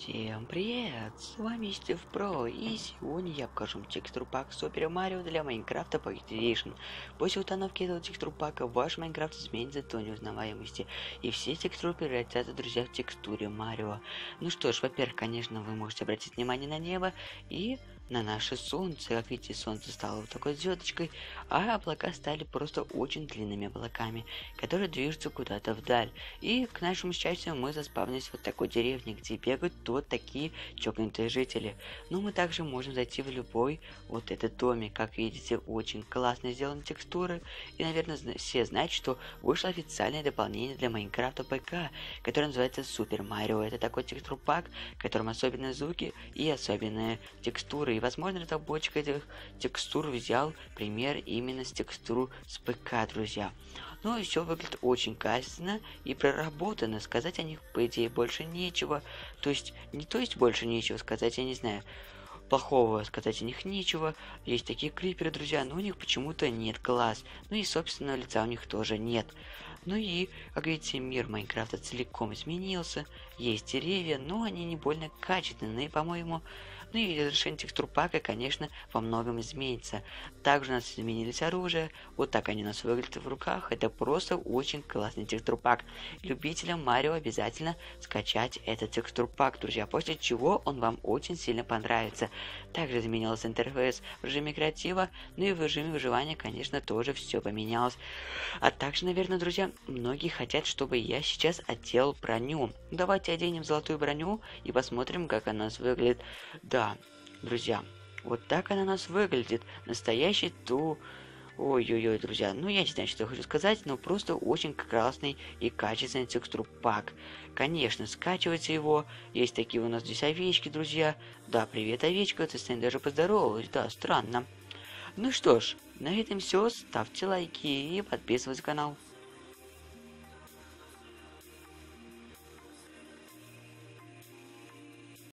Всем привет! С вами Стив Про, и сегодня я покажу вам текстуру пак Супер Марио для Майнкрафта Pocket Edition. После установки этого текстуру пака ваш Майнкрафт изменится до неузнаваемости, и все текстуры превратятся, друзья, в текстуре Марио. Ну что ж, во-первых, конечно, вы можете обратить внимание на небо и на наше солнце. Как видите, солнце стало вот такой звездочкой, а облака стали просто очень длинными облаками, которые движутся куда-то вдаль. И к нашему счастью мы заспавнились в вот такой деревне, где бегают вот такие чокнутые жители. Но мы также можем зайти в любой вот этот домик. Как видите, очень классно сделаны текстуры. И, наверное, все знают, что вышло официальное дополнение для Майнкрафта ПК, которое называется Супер Марио. Это такой текстур пак, в котором особенные звуки и особенные текстуры возможно, разработчик этих текстур взял пример именно с текстур с ПК, друзья. Ну и все выглядит очень качественно и проработано. Сказать о них, по идее, больше нечего. То есть, не то есть больше нечего сказать, я не знаю. Плохого сказать о них нечего. Есть такие криперы, друзья, но у них почему-то нет глаз. Ну и, собственно, лица у них тоже нет. Ну и, как видите, мир Майнкрафта целиком изменился. Есть деревья, но они не больно качественные, по-моему. Ну и разрешение текстур пака, конечно, во многом изменится. Также у нас изменились оружие. Вот так они у нас выглядят в руках. Это просто очень классный текстур пак. Любителям Марио обязательно скачать этот текстур пак, друзья. После чего он вам очень сильно понравится. Также изменился интерфейс в режиме креатива. Ну и в режиме выживания, конечно, тоже все поменялось. А также, наверное, друзья, многие хотят, чтобы я сейчас одел броню. Давайте оденем золотую броню и посмотрим, как она выглядит. Да, да, друзья, вот так она у нас выглядит. Настоящий ту... Ой-ой-ой, друзья, ну я не знаю, что я хочу сказать, но просто очень красный и качественный текстур пак. Конечно, скачивается его, есть такие у нас здесь овечки, друзья. Да, привет, овечка, ты с ней даже поздоровалась, да, странно. Ну что ж, на этом все, ставьте лайки и подписывайтесь на канал.